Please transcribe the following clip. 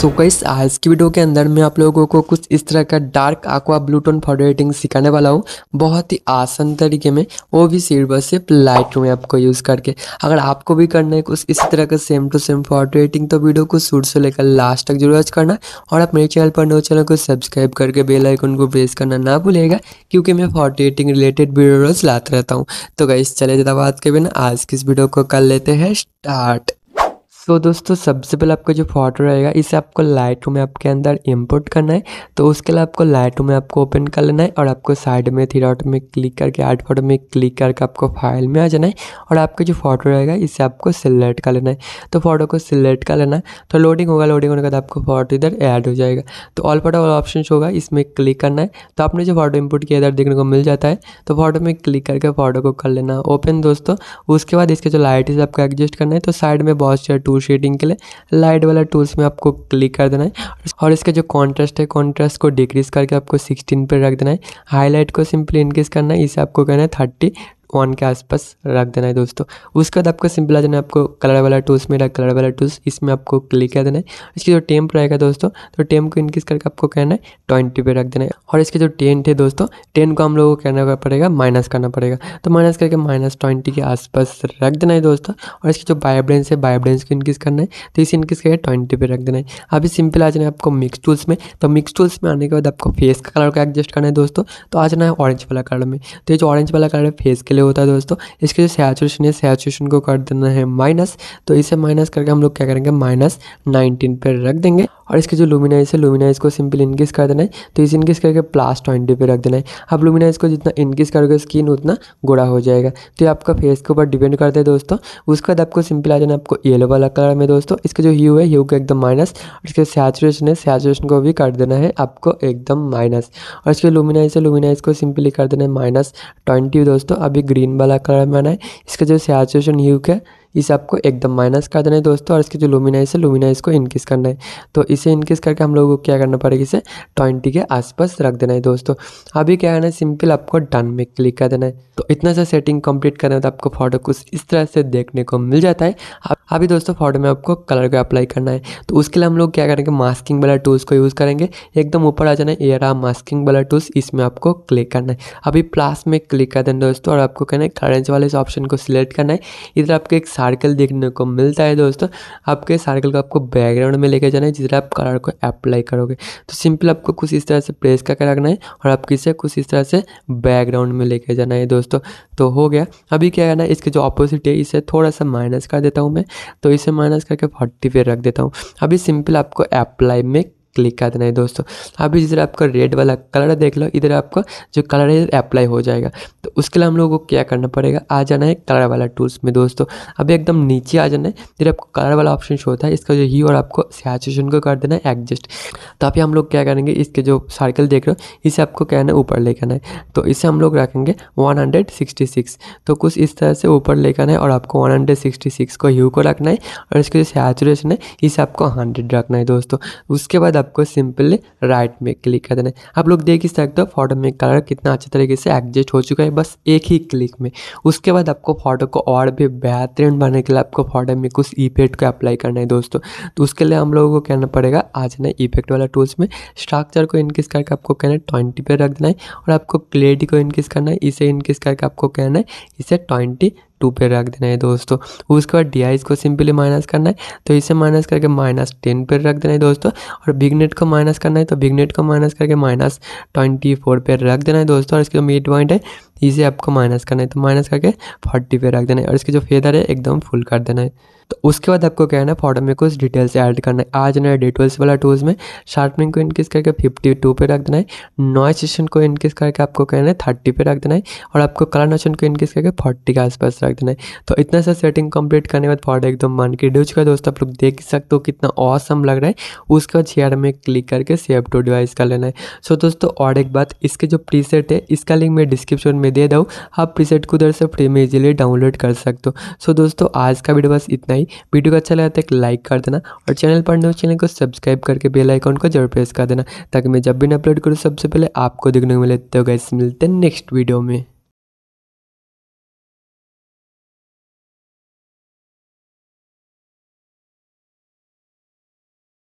So guys, आज की video के अंदर मैं आप लोगों को कुछ इस तरह का dark aqua blue tone photo editing सिखाने वाला हूँ। बहुत ही आसान तरीके में, वो भी सिर्फ़ सिर्फ़ लाइट रूम ऐप को यूज़ करके। अगर आपको भी करना है कुछ इसी तरह का same to same photo editing तो वीडियो को शुरू से लेकर लास्ट तक ज़रूर करना। और आप मेरे चैनल पर नो चैनल को सब्सक्राइब करके बेल आइकन को प्रेस करना ना भूलेगा क्योंकि मैं फ़ोटो एडिटिंग रिलेटेड वीडियो रोज लाते रहता हूँ। तो गाइस चले ज़्यादा बात के बिना आज की इस वीडियो को कर लेते हैं स्टार्ट तो दोस्तों, सबसे पहले आपका जो फ़ोटो रहेगा, इसे आपको लाइट रूम ऐप के अंदर इंपोर्ट करना है। तो उसके लिए आपको लाइट रूम ऐप को ओपन कर लेना है और आपको साइड में थ्री डॉट में क्लिक करके आर्ट फ़ोटो में क्लिक करके आपको फ़ाइल में आ जाना है और आपका जो फ़ोटो रहेगा, इसे आपको सिलेक्ट कर लेना है। तो फ़ोटो को सिलेक्ट कर लेना है। तो लोडिंग होगा लोडिंग होने के बाद आपको फ़ोटो इधर ऐड हो जाएगा। तो ऑल फ़ोटो वाला ऑप्शन होगा, इसमें क्लिक करना है। तो आपने जो फ़ोटो इम्पोर्ट किया, इधर देखने को मिल जाता है। तो फ़ोटो में क्लिक करके फ़ोटो को कर लेना। ओपन दोस्तों, उसके बाद इसके जो लाइट है आपको एडजस्ट करना है। तो साइड में बहुत टूल शेडिंग के लिए लाइट वाला टूल्स में आपको क्लिक कर देना है। और इसका जो कॉन्ट्रास्ट है कॉन्ट्रास्ट को डिक्रीज करके आपको सिक्सटीन पर रख देना है। हाईलाइट को सिंपली इंक्रीज करना है, इसे आपको करना है थर्टी वन के आसपास रख देना है दोस्तों। उसके बाद आपको सिंपल आ जाना है आपको कलर वाला टूल्स मेरा कलर वाला टूल्स इसमें आपको क्लिक कर देना है। इसकी जो टेम्प रहेगा दोस्तों तो टेम्प को इनक्रीज करके आपको कहना है ट्वेंटी पे रख देना है। और इसके जो टेन थे दोस्तों टेन को हम लोगों को कहना पड़ेगा माइनस करना पड़ेगा। तो माइनस करके माइनस ट्वेंटी के आसपास रख देना है दोस्तों। और इसकी जो बायोब्रेंस है बायोब्रेंस को इनक्रीज करना है तो इसे इनक्रीज करके ट्वेंटी पे रख देना है। अभी सिंपल आ जाना है आपको मिक्स टूल्स में। तो मिक्स टूल्स में आने के बाद आपको फेस का कलर को एडजस्ट करना है दोस्तों। तो आ जाना है ऑरेंज वाला कलर में। तो ये जो ऑरेंज वाला कलर है फेस के लिए होता है दोस्तों। इसके जो सैचुरेशन है सैचुरेशन को कर देना है माइनस तो इसे माइनस करके हम लोग क्या करेंगे? माइनस नाइनटीन पर रख देंगे। और इसके जो लुमिनाइज है लुमिनाइज को सिंपल इनक्रीज कर देना है। तो इसे इनक्रीज करके प्लस ट्वेंटी पे रख देना है। अब लुमिनाइज को जितना इनक्रीज करोगे स्किन उतना गोड़ा हो जाएगा। तो ये आपका फेस के ऊपर डिपेंड करता है दोस्तों। उसके बाद आपको सिंपल आ जाना आपको येलो वाला कलर में दोस्तों। इसका जो ह्यू है ह्यू को एकदम माइनस और इसके सैचुरेशन है सैचुरेशन को भी कर देना है आपको एकदम माइनस और इसके लुमिनाइज है लुमिनाइज को सिंपली कर देना है माइनस ट्वेंटी दोस्तों। अभी ग्रीन वाला कलर आना है इसका जो सैचुरेशन ह्यू है इसे आपको एकदम माइनस कर देना है दोस्तों, और इसकी जो लुमिनाइज है लुमिनाइज को इनक्रीज करना है। तो इसे इनक्रीज करके हम लोगों को क्या करना पड़ेगा, इसे ट्वेंटी के आसपास रख देना है दोस्तों। अभी क्या करना है सिंपल आपको डन में क्लिक कर देना है। तो इतना सा सेटिंग कंप्लीट करना है तो आपको फ़ोटो कुछ इस तरह से देखने को मिल जाता है। अभी दोस्तों फ़ोटो में आपको कलर को अप्लाई करना है। तो उसके लिए हम लोग क्या करेंगे मास्किंग वाला टूल्स को यूज़ करेंगे। एकदम ऊपर आ जाना है आ मास्किंग वाला टूल्स इसमें आपको क्लिक करना है। अभी प्लस में क्लिक कर देना दोस्तों, और आपको कहना है करेंस वाले इस ऑप्शन को सिलेक्ट करना है। इधर आपको एक सर्कल देखने को मिलता है दोस्तों। आपके सर्कल को आपको बैकग्राउंड में लेके जाना है जिधर आप कलर को अप्लाई करोगे। तो सिंपल आपको कुछ इस तरह से प्रेस करके रखना है और आपको इसे कुछ इस तरह से बैकग्राउंड में लेके जाना है दोस्तों। तो हो गया। अभी क्या करना है, इसके जो अपोजिट है, इसे थोड़ा सा माइनस कर देता हूँ मैं। तो इसे माइनस करके फोर्टी पे रख देता हूँ। अभी सिंपल आपको अप्लाई में क्लिक कर देना है दोस्तों। अभी जिधर आपका रेड वाला कलर देख लो, इधर आपका जो कलर है अप्लाई हो जाएगा। तो उसके लिए हम लोगों को क्या करना पड़ेगा? आ जाना है कलर वाला टूल्स में दोस्तों। अभी एकदम नीचे आ जाना है, इधर आपको कलर वाला ऑप्शन शो होता है इसका जो ही और आपको सैचुरेशन को कर देना है एडजस्ट तो अभी हम लोग क्या करेंगे, इसके जो सर्कल देख रहे हो, इसे आपको क्या है, ऊपर लेकर आना है। तो इसे हम लोग रखेंगे वन तो कुछ इस तरह से ऊपर लेकर आना है और आपको वन को ह्यू को रखना है और इसका जो सैचुरेशन है, इसे आपको हंड्रेड रखना है दोस्तों। उसके बाद आपको सिंपली राइट में क्लिक कर देना है। आप लोग देख ही सकते हो फ़ोटो में कलर कितना अच्छे तरीके से एडजस्ट हो चुका है, बस एक ही क्लिक में। उसके बाद आपको फ़ोटो को और भी बेहतरीन बनाने के लिए आपको फ़ोटो में कुछ इफ़ेक्ट को अप्लाई करना है दोस्तों। तो उसके लिए हम लोगों को कहना पड़ेगा, आज ना इफ़ेक्ट वाला टूल्स में स्ट्रक्चर को इनक्रीज करके आपको कहना है ट्वेंटी पे रख देना है और आपको क्लियरिटी को इनक्रीज करना है, इसे इनक्रीज करके आपको कहना है, इसे ट्वेंटी टू पे रख देना है दोस्तों। उसके बाद डी को सिंपली माइनस करना है तो इसे माइनस करके माइनस टेन पे रख देना है दोस्तों। और बिगनेट को माइनस करना है तो बिगनेट को माइनस करके माइनस ट्वेंटी फोर पे रख देना है दोस्तों। और इसके जो मिड पॉइंट है, इसे आपको माइनस करना है तो माइनस करके फोर्टी पे रख देना है। और इसके जो फेदर है, एकदम फुल कर देना है। तो उसके बाद आपको क्या है ना फ़ोटो में कुछ डिटेल्स ऐड करना है। आज ना डिटेल्स वाला टूल्स में शार्पनिंग को इनक्रीज करके फिफ्टी टू पे रख देना है। नॉइस सेशन को इनक्रीज करके आपको कहना है थर्टी पे रख देना है। और आपको कलर नोशन को इनक्रीज करके फोर्टी के आसपास रख देना है। तो इतना सा सेटिंग कंप्लीट करने के बाद फ़ोटो एकदम मन के डो चुका दोस्तों, आप लोग देख सकते हो कितना औसम लग रहा है। उसके बाद शेयर में क्लिक करके सेव टू डिवाइस कर लेना है। सो दोस्तों, और एक बात, इसके जो प्रीसेट है, इसका लिंक मैं डिस्क्रिप्शन में दे दूँ आप प्रीसेट को उधर से फ्री में इजीली डाउनलोड कर सकते हो। सो दोस्तों, आज का वीडियो बस इतना वीडियो को अच्छा लगा तो एक लाइक कर देना और चैनल पर न्यू चैनल को सब्सक्राइब करके बेल आइकॉन को ज़रूर प्रेस कर देना ताकि मैं जब भी अपलोड करूँ, सबसे पहले आपको देखने को मिले। तो गैस मिलते हैं नेक्स्ट वीडियो में।